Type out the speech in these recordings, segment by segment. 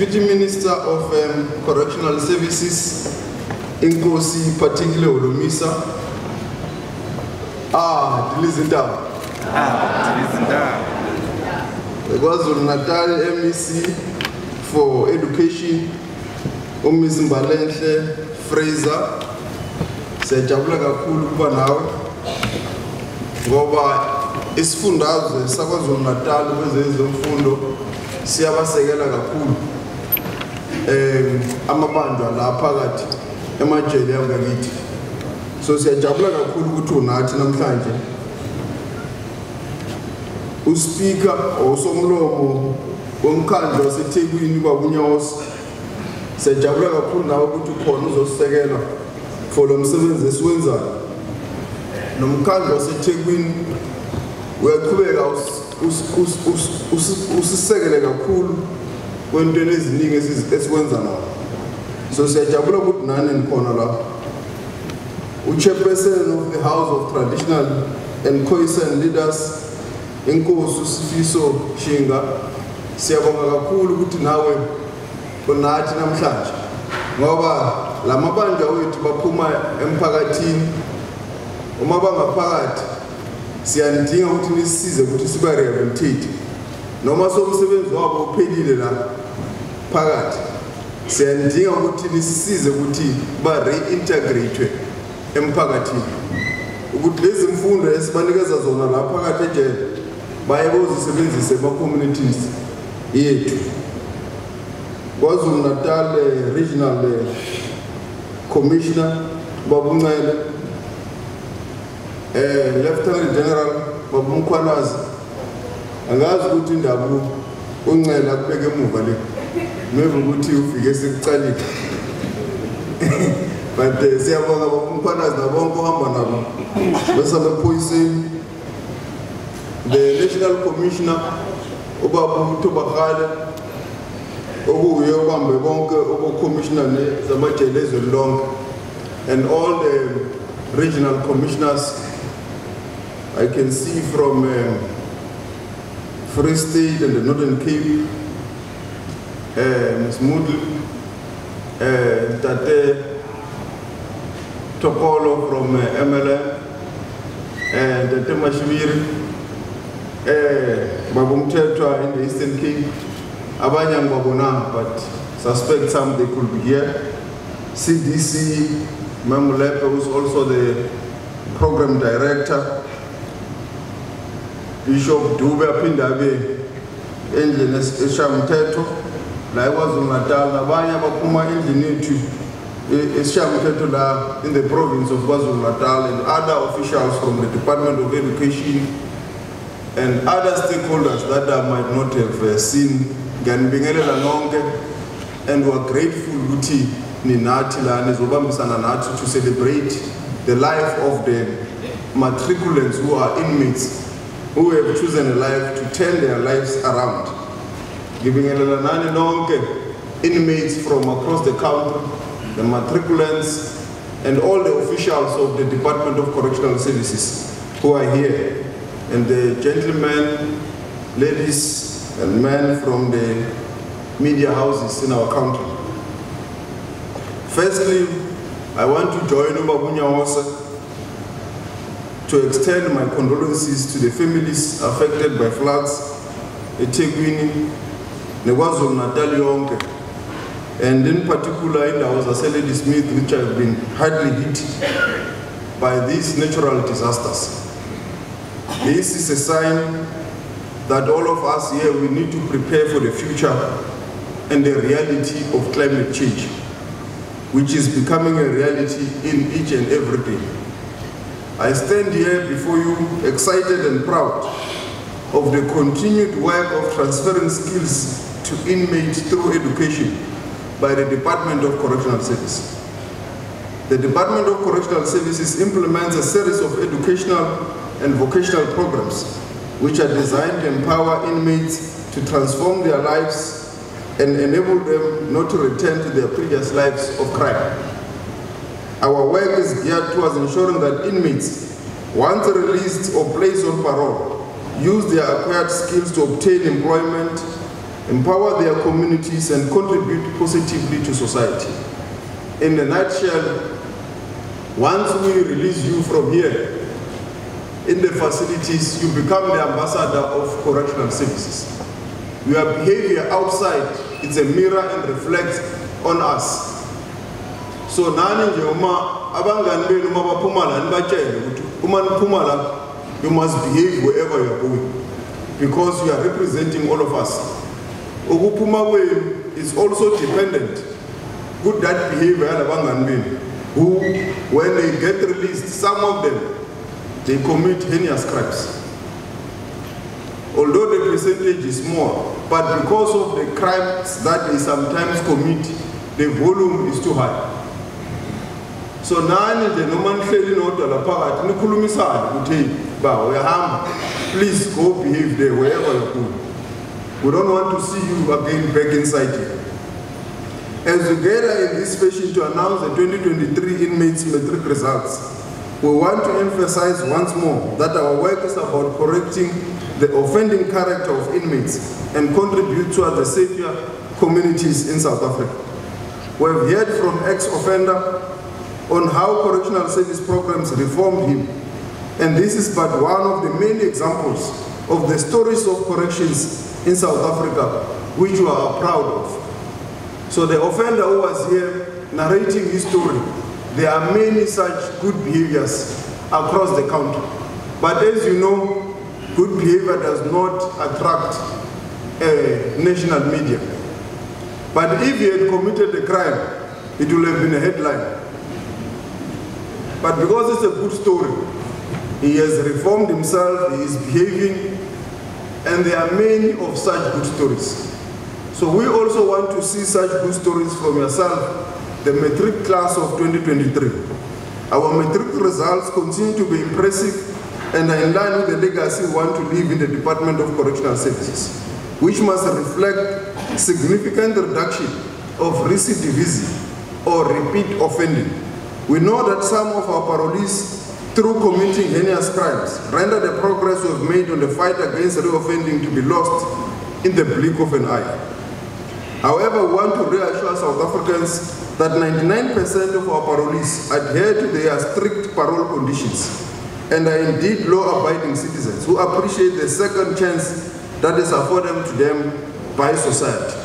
Deputy Minister of um, Correctional Services, Inkosi particular Olomisa. Ah, Dilizindaba. KwaZulu Natal MEC for Education, uMrs Mbalenhle Fraser. Siyajabula kakhulu kuba nawe ngoba isifundazwe sakwaZulu Natal kwezemfundo siyabasekela kakhulu em amabanjwa la phakathi emajele yangakithi so siyajabula kakhulu ukuthi unathi namhlanje. Uspika osomlomo womkhandlu wasethekwini kwabunyosi siyajabula kakhulu nawe ukuthi ukhona uzosisekela for lo msebenzi esiwenzayo. Nomkhandlu wasethekwini uyaqhubeka us- us- us- us- us- usisekele kakhulu. Kwentweni eziningi esikwenza nawo so siyajabula ukuthi nani nikhona lapha uchairperson of the house of traditional and cohesion leaders inkosi usifiso shinga siyabonga kakhulu ukuthi nawe unathi namhlanje. Ngoba la mabandla wethu baphuma emphakathini. Uma bangaphakathi siyanidinga ukuthi nisisize ukuthi siba rehabilitate noma somsebenzi wabo uphelile la phakathi. Siyanidinga ukuthi nisisize ukuthi ba reintegrate emphakathini. Ukuthi lezi mfundo esibanikeza zona la phakathi ejele baye bozisebenzise ema-communities yethu. Kwazulu natal eh, regional eh, commissioner babuncele eh lieutenant general babumkhwanazi angazi ukuthi indaba uncela kubeke emuva le. but eh, siyabonga the national commissioner ubaba uthobakale okuwuye and all the regional commissioners I can see from um, Free State and the Northern Cape, Eh, Ms. Moodle, eh, uh, Tate Tokolo from eh, MLM, and Tate Mashviri, Babumtetwa in the Eastern Cape, abanye angibabonanga but suspect some they could be here. CDC, Mamulepe, who's also the program director. Bishop Dube aphinde abe endlini es- esishamthetho la eKwaZulu Natal nabanye abaphuma endlini yethu e- la in the province of KwaZulu Natal and other officials from the Department of Education and other stakeholders that I might not have uh, seen. Ngiyanibingelela nonke and we're grateful ukuthi ninathi la nizobambisana nathi to celebrate the life of the matriculants who are inmates who have chosen a life to turn their lives around ngibingelela nani nonke inmates from across the country the matriculants and all the officials of the Department of Correctional Services who are here and the gentlemen, ladies and men from the media houses in our country. Firstly, I want to join Umabunya Osa to extend my condolences to the families affected by floods at Tegwini, Negwazulu Natal yonke, and in particular in the Ladysmith, which have been hardly hit by these natural disasters. This is a sign that all of us here, we need to prepare for the future and the reality of climate change, which is becoming a reality in each and every day. I stand here before you excited and proud of the continued work of transferring skills to inmates through education by the Department of Correctional Services. The Department of Correctional Services implements a series of educational and vocational programs which are designed to empower inmates to transform their lives and enable them not to return to their previous lives of crime. Our work is geared towards ensuring that inmates, once released or placed on parole, use their acquired skills to obtain employment empower their communities, and contribute positively to society. In a nutshell, once we release you from here, in the facilities, you become the ambassador of correctional services. Your behavior outside is a mirror and reflects on us. So nani nje uma abangani benu uma baphuma nibatshele ukuthi uma niphuma you must behave wherever you are going because you are representing all of us. Ukuphuma kwenu is also dependent good that behavior yalabangani benu who when they get released some of them they commit heinous crimes. Although the percentage is small, but because of the crimes that they sometimes commit, the volume is too high. So nani nje noma nihleli nodwa la phakathi nikhulumisane ukuthi ba please go behave there wherever you're. We don't want to see you again back inside here. As we gather in this session to announce the 2023 inmates matric results, we want to emphasize once more that our work is about correcting the offending character of inmates and contribute towards the safer communities in South Africa. We have heard from ex-offender on how correctional service programs reformed him, and this is but one of the many examples of the stories of corrections in South Africa, which we are proud of. So the offender who was here narrating his story there are many such good behaviors across the country. But as you know, good behavior does not attract uh, national media. But if he had committed a crime, it would have been a headline. But because it's a good story, he has reformed himself, he is behaving, and there are many of such good stories. So we also want to see such good stories from yourself the matric class of 2023. Our matric results continue to be impressive and are in line with the legacy we want to leave in the Department of Correctional Services, which must reflect significant reduction of recidivism or repeat offending. We know that some of our parolees, through committing heinous crimes, render the progress we've made on the fight against reoffending to be lost in the blink of an eye. However, we want to reassure South Africans that 99% of our parolees adhere to their strict parole conditions and are indeed law-abiding citizens who appreciate the second chance that is afforded to them by society.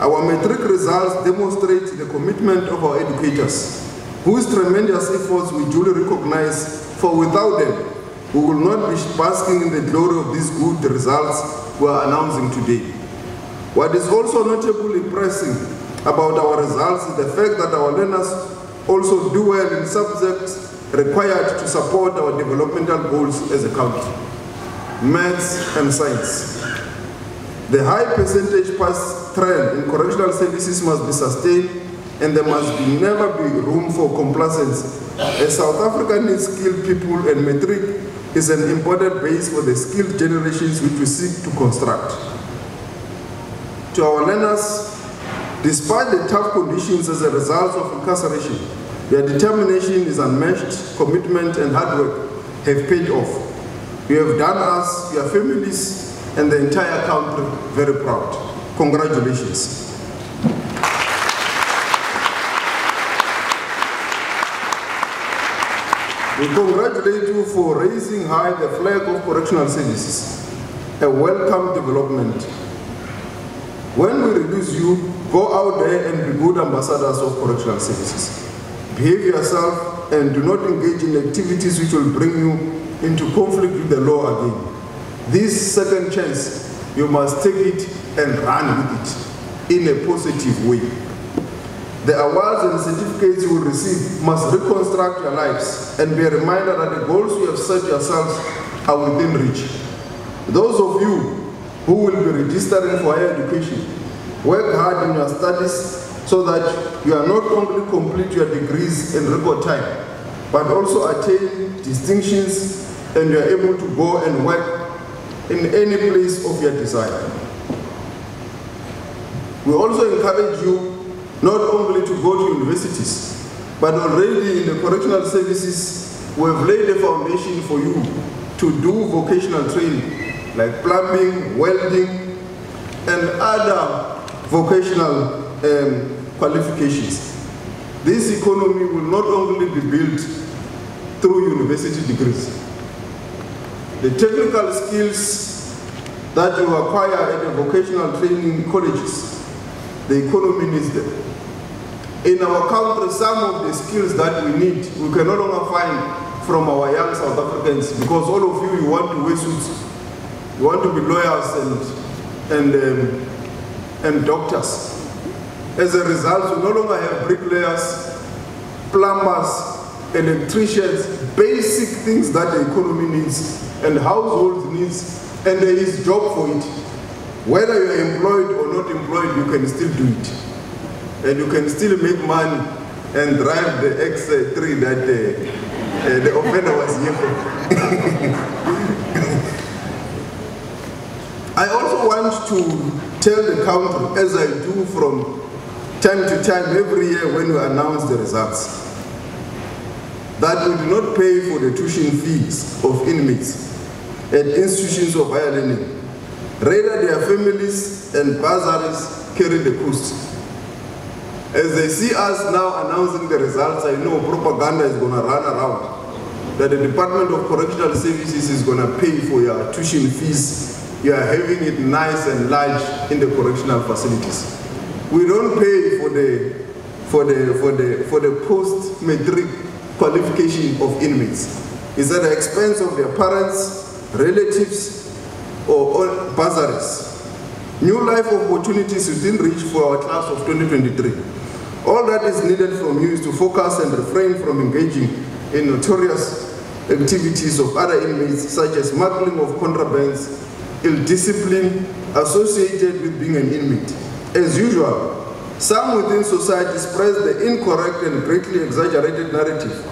Our matric results demonstrate the commitment of our educators, whose tremendous efforts we duly recognize, for without them, we will not be basking in the glory of these good results we are announcing today. What is also notably impressive about our results is the fact that our learners also do well in subjects required to support our developmental goals as a country, maths and science. The high percentage pass trend in correctional services must be sustained and there must be never be room for complacence as South Africa needs skilled people and matric is an important base for the skilled generations which we seek to construct. To our learners, Despite the tough conditions as a result of incarceration, their determination is unmatched, commitment and hard work have paid off. You have done us, your families, and the entire country very proud. Congratulations. We congratulate you for raising high the flag of correctional services, a welcome development. When we release you, Go out there and be good ambassadors of correctional services. Behave yourself and do not engage in activities which will bring you into conflict with the law again. This second chance, you must take it and run with it in a positive way. The awards and certificates you will receive must reconstruct your lives and be a reminder that the goals you have set yourselves are within reach. Those of you who will be registering for higher education Work hard in your studies so that you are not only complete your degrees in record time, but also attain distinctions and you are able to go and work in any place of your desire. We also encourage you not only to go to universities, but already in the correctional services, we have laid a foundation for you to do vocational training like plumbing, welding, and other vocational um, qualifications. This economy will not only be built through university degrees. The technical skills that you acquire at the vocational training colleges, the economy needs them. In our country, some of the skills that we need, we can no longer find from our young South Africans because all of you, you want to wear suits, you want to be lawyers and, and, um, and doctors. As a result, we no longer have bricklayers, plumbers, electricians, basic things that the economy needs and households needs, and there is job for it. Whether you are employed or not employed, you can still do it. And you can still make money and drive the X3 that uh, uh, the offender was here for. I also want to tell the country, as I do from time to time every year when we announce the results, that we do not pay for the tuition fees of inmates at institutions of higher learning. Rather, their families and bursaries carry the cost. As they see us now announcing the results, I know propaganda is going to run around that the Department of Correctional Services is going to pay for your tuition fees you are having it nice and large in the correctional facilities. We don't pay for the for the for the for the post-matric qualification of inmates. It's at the expense of their parents, relatives, or, bursaries. New life opportunities within reach for our class of 2023. All that is needed from you is to focus and refrain from engaging in notorious activities of other inmates such as smuggling of contrabands, ill discipline associated with being an inmate. As usual, some within society spread the incorrect and greatly exaggerated narrative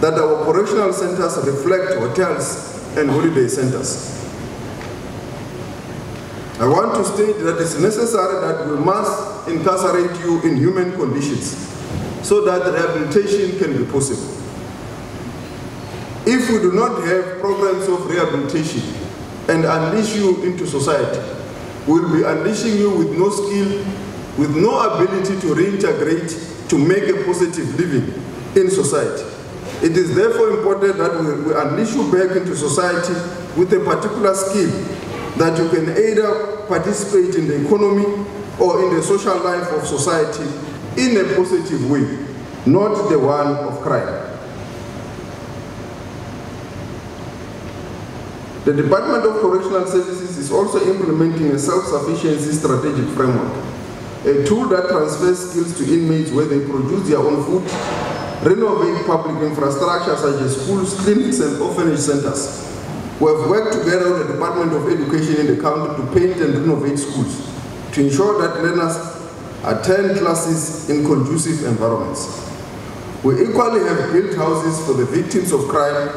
that our correctional centers reflect hotels and holiday centers. I want to state that it's necessary that we must incarcerate you in human conditions so that rehabilitation can be possible. If we do not have programs of rehabilitation, and unleash you into society. We'll be unleashing you with no skill, with no ability to reintegrate, to make a positive living in society. It is therefore important that we, we unleash you back into society with a particular skill that you can either participate in the economy or in the social life of society in a positive way, not the one of crime. The Department of Correctional Services is also implementing a self-sufficiency strategic framework, a tool that transfers skills to inmates where they produce their own food, renovate public infrastructure such as schools, clinics, and orphanage centers. We have worked together with the Department of Education in the country to paint and renovate schools to ensure that learners attend classes in conducive environments. We equally have built houses for the victims of crime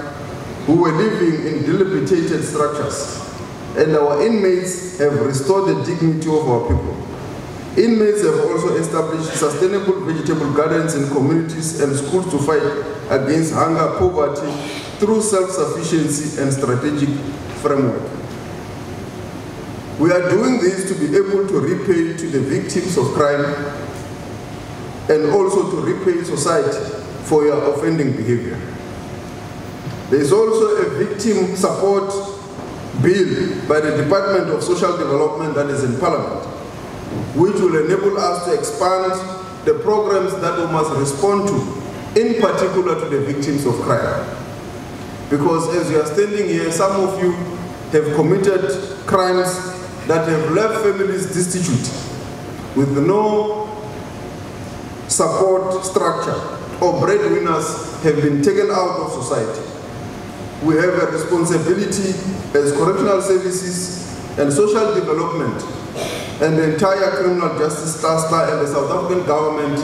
who were living in dilapidated structures, and our inmates have restored the dignity of our people. Inmates have also established sustainable vegetable gardens in communities and schools to fight against hunger, poverty, through self-sufficiency and strategic framework. We are doing this to be able to repay to the victims of crime and also to repay society for your offending behavior. There is also a victim support bill by the Department of Social Development that is in Parliament, which will enable us to expand the programs that we must respond to, in particular to the victims of crime. Because as you are standing here, some of you have committed crimes that have left families destitute with no support structure or breadwinners have been taken out of society we have a responsibility as correctional services and social development and the entire criminal justice cluster and the South African government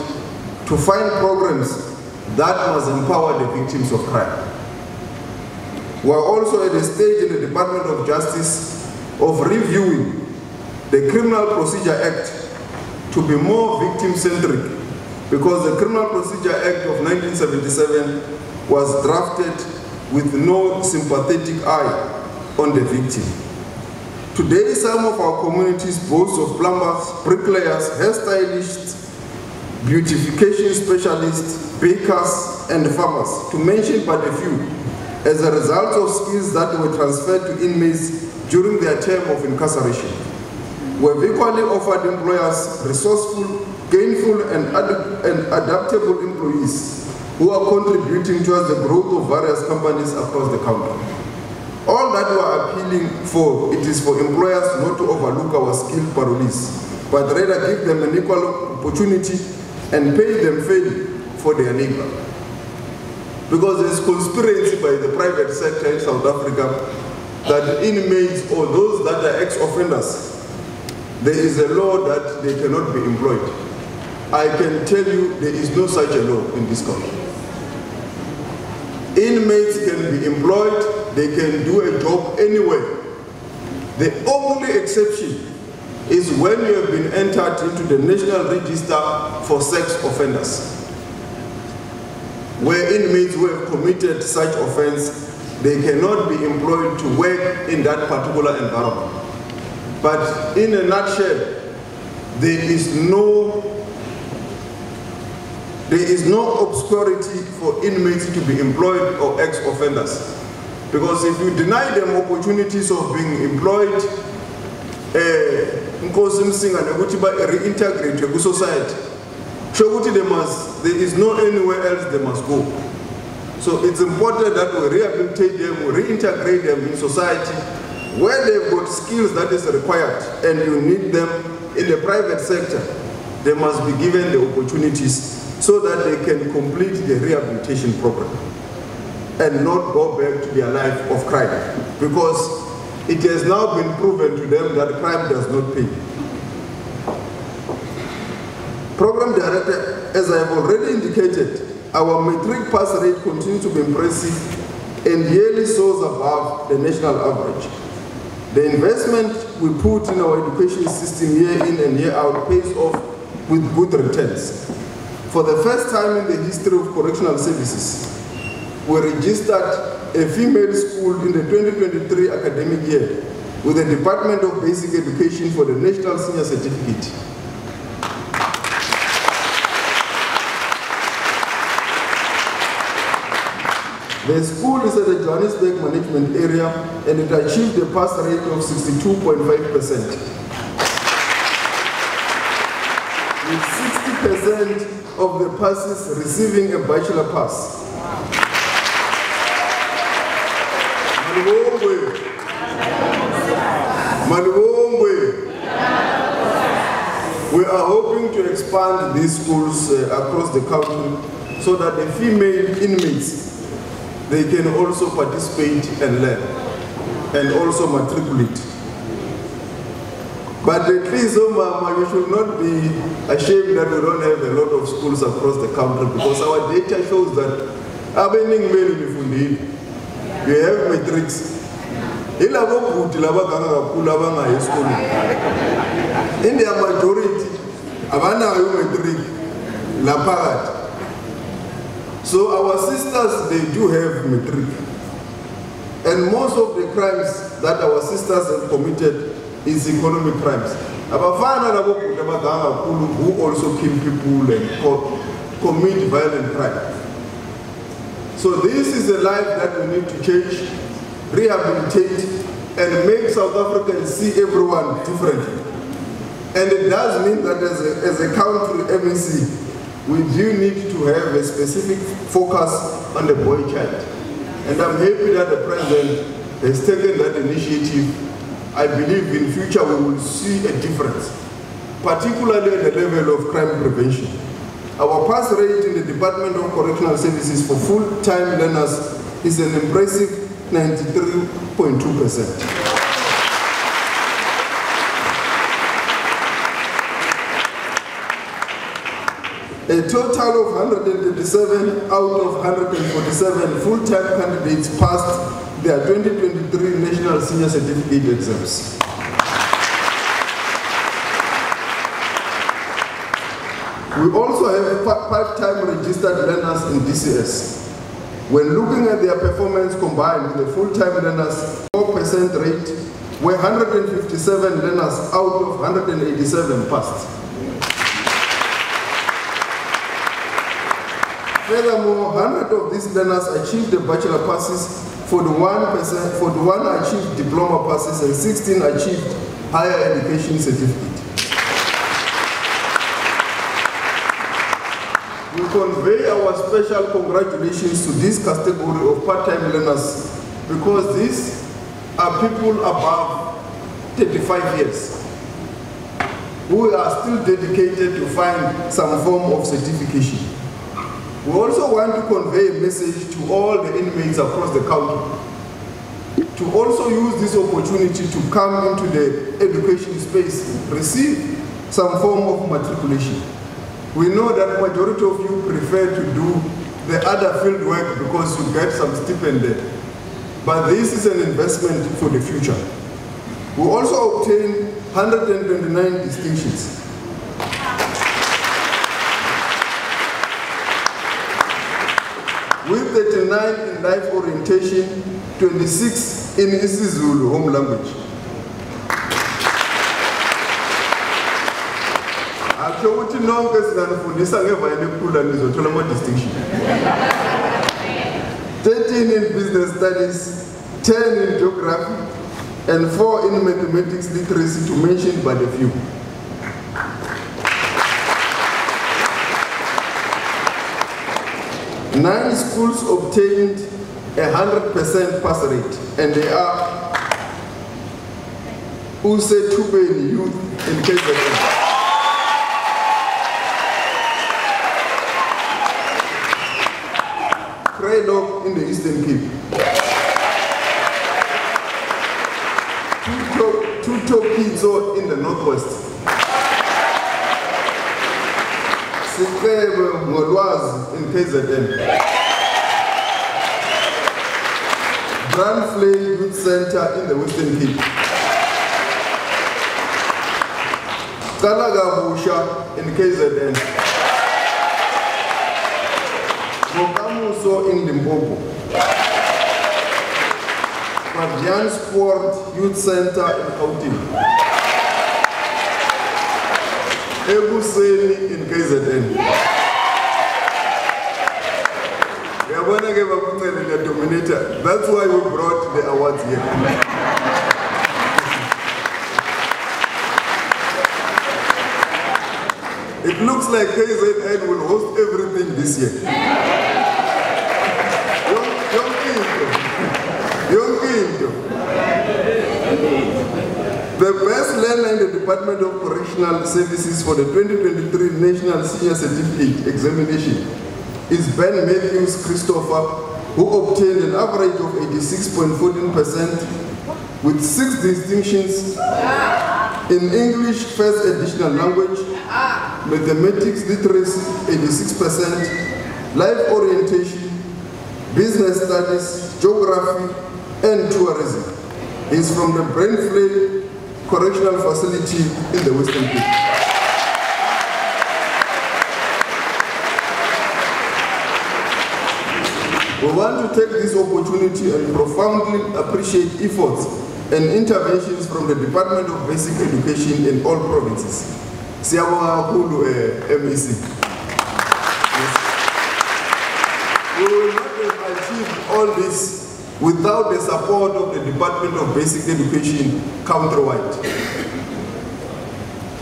to find programs that must empower the victims of crime. We are also at a stage in the Department of Justice of reviewing the Criminal Procedure Act to be more victim-centric because the Criminal Procedure Act of 1977 was drafted with no sympathetic eye on the victim. Today, some of our communities boast of plumbers, bricklayers, hairstylists, beautification specialists, bakers, and farmers, to mention but a few, as a result of skills that were transferred to inmates during their term of incarceration. We have equally offered employers resourceful, gainful, and, ad and adaptable employees who are contributing towards the growth of various companies across the country. All that we are appealing for, it is for employers not to overlook our skilled parolees, but rather give them an equal opportunity and pay them fairly for their labor. Because there's conspiracy by the private sector in South Africa that inmates or those that are ex-offenders, there is a law that they cannot be employed. I can tell you there is no such a law in this country. Inmates can be employed, they can do a job anywhere. The only exception is when you have been entered into the National Register for Sex Offenders, where inmates who have committed such offense, they cannot be employed to work in that particular environment. But in a nutshell, there is no there is no obscurity for inmates to be employed or ex-offenders. Because if you deny them opportunities of being employed, eh, inkosi msingane ukuthi ba-reintegrate ku-society they must there is no anywhere else they must go. So it's important that we rehabilitate them we reintegrate them in society where they've got skills that is required and you need them in the private sector. They must be given the opportunities so that they can complete the rehabilitation program and not go back to their life of crime. Because it has now been proven to them that crime does not pay. Program Director, as I have already indicated, our matric pass rate continues to be impressive and yearly soars above the national average. The investment we put in our education system year in and year out pays off with good returns. For the first time in the history of correctional services, we registered a female school in the 2023 academic year with the Department of Basic Education for the National Senior Certificate. The school is at the Johannesburg management area and it achieved a pass rate of 62.5%. With 60% of the passes receiving a bachelor pass. Malibongwe. Malibongwe. We are hoping to expand these schools uh, across the country so that the female inmates they can also participate and learn and also matriculate. But please, oh mama, you should not be ashamed that we don't have a lot of schools across the country because our data shows that abaningi benu nifundile. You have matrix yilabo bhuti labaganga kakhulu abangayi esikolweni in their majority abanayo umatric laphakathi so our sisters they do have matric. And most of the crimes that our sisters have committed is economic crimes. Who also kill people and commit violent crime. So this is a life that we need to change, rehabilitate, and make South Africans see everyone differently. And it does mean that as a, as a country, MEC, we do need to have a specific focus on the boy child. And I'm happy that the President has taken that initiative. I believe in future we will see a difference, particularly at the level of crime prevention. Our pass rate in the Department of Correctional Services for full-time learners is an impressive 93.2%. A total of 137 out of 147 full-time candidates passed their 2023 National Senior Certificate exams. We also have part-time registered learners in DCS. When looking at their performance combined with the full-time learners, 4% rate where 157 learners out of 187 passed. Furthermore, 100 of these learners achieved the bachelor passes, 41%, 41 achieved diploma passes, and 16 achieved higher education certificate. We convey our special congratulations to this category of part-time learners because these are people above 35 years who are still dedicated to find some form of certification. We also want to convey a message to all the inmates across the country to also use this opportunity to come into the education space, receive some form of matriculation. We know that majority of you prefer to do the other field work because you get some stipend there. But this is an investment for the future. We also obtained 129 distinctions. With 39 in life orientation, 26 in isiZulu home language. akusho ukuthi nonke singanifundisa ngevayele ekhula nizothola ama-distinction 13 in business studies 10 in geography and 4 in mathematics literacy to mention but a few Nine schools obtained a 100% pass rate, and they are Usethubeni Youth in KZN. Cradock in the Eastern Cape. Tuto- Tutokizo in the Northwest. Sikebe Ngolwazi in KZN. Brandvlei Youth Center in the Western Cape. Qalakabusha in KZN. Mokamuso in Limpopo. Padian Sport Youth Center in Gauteng. Ebuseni in KZN. Yabona ke bakuncele the dominator. That's why we brought the awards here. It looks like KZN will host everything this year. Yon- Yonke into. Yonke into. In the Department of Correctional Services for the 2023 National Senior Certificate Examination is Ben Matthews Christopher, who obtained an average of 86.14% with six distinctions in English First Additional Language, Mathematics Literacy 86%, Life Orientation, Business Studies, Geography, and Tourism. He's from the Brandvlei Correctional Facility in the Western Cape. We want to take this opportunity and profoundly appreciate efforts and interventions from the Department of Basic Education in all provinces. Siyabonga kakhulu eh, MEC. We will not have achieved all this without the support of the Department of Basic Education countrywide.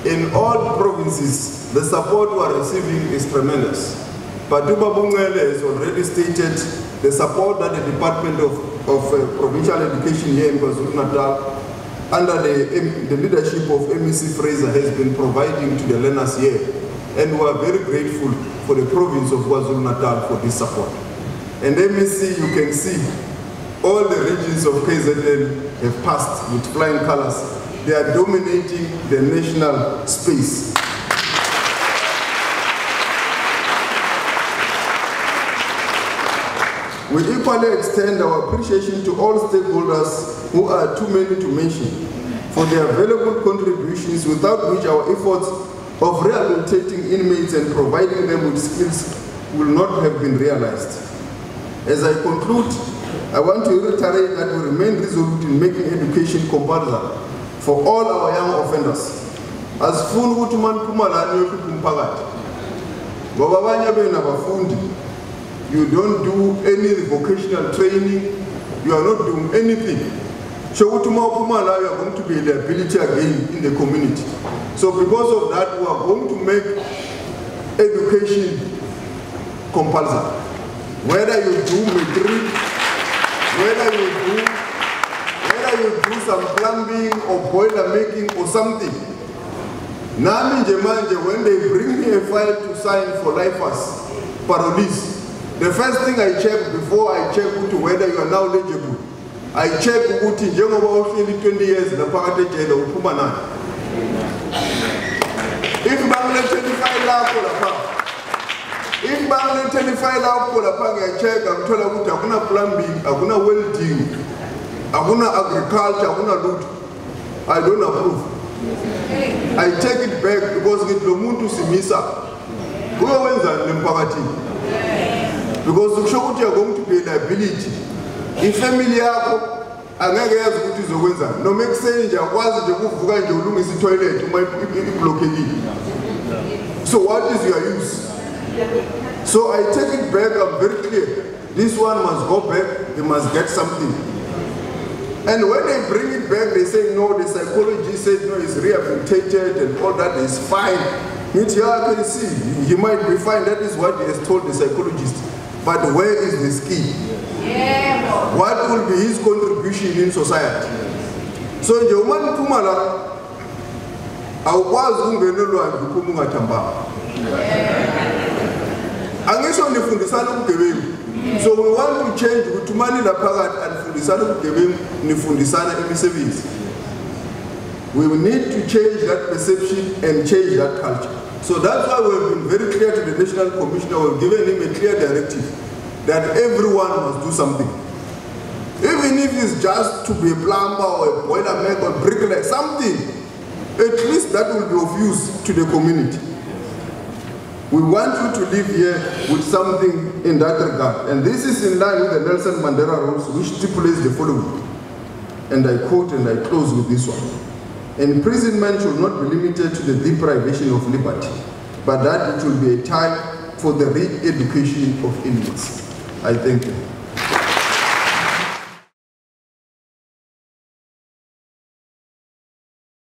In all provinces, the support we are receiving is tremendous. But Uba Bungele has already stated the support that the Department of, of uh, Provincial Education here in KwaZulu-Natal under the, the leadership of MEC Frazer has been providing to the learners here. And we are very grateful for the province of KwaZulu-Natal for this support. And MEC, you can see all the regions of KZN have passed with flying colors. They are dominating the national space. We equally extend our appreciation to all stakeholders who are too many to mention for their valuable contributions without which our efforts of rehabilitating inmates and providing them with skills will not have been realized. As I conclude, I want to reiterate that we remain resolute in making education compulsory for all our young offenders. Asifuni ukuthi uma niphuma lana niyohlupha umphakathi. Ngoba abanye benu abafundi you don't do any vocational training, you are not doing anything. So ukuthi uma you are going to be a liability again in the community. So because of that we are going to make education compulsory. Whether you do matric, whether you do whether you do some plumbing or boiler making or something. Nami nje manje when they bring me a file to sign for lifers, parolees, the first thing I check before I check whether you are now eligible, I check ukuthi njengoba uhleli 20 years laphakathi ejele uphuma nani. If bangilethela ifile lakho lapha, if bangilethela ifile lakho lapha ngiya-check-a ngithola ukuthi akuna plumbing, akuna welding, akuna agriculture, akuna lutho, I don't approve. I take it back because ngithi lo muntu simisa uyowenzani lemphakathini because kusho ukuthi you're going to be a liability ifamily yakho angeke yazi ukuthi izokwenzani noma ekuseni nje akwazi nje ukuvuka nje ulungisa itoilet uma iblockekile so what is your use so i take it back i'm very clear this one must go back they must get something and when they bring it back, they say, no, the psychologist said, no, he's rehabilitated and all that is fine. Means, yeah, I can see, he might be fine. That is what he has told the psychologist. But where is the ski? Yeah. What will be his contribution in society? So, nje uma niphuma la, awukwazi ukungena elwandle uphuma ungathambanga. Angisho nifundisana ubugebengu. So we want to change ukuthi laphakathi anifundisana ubugebengu nifundisana imisebenzi. We need to change that perception and change that culture. So that's why we've been very clear to the National Commissioner, we've given him a clear directive that everyone must do something. Even if it's just to be a plumber or a boiler maker or bricklayer, something, at least that will be of use to the community. We want you to live here with something in that regard. And this is in line with the Nelson Mandela rules, which stipulates the following. And I quote and I close with this one. Imprisonment should not be limited to the deprivation of liberty, but that it will be a time for the re-education of inmates. I thank you.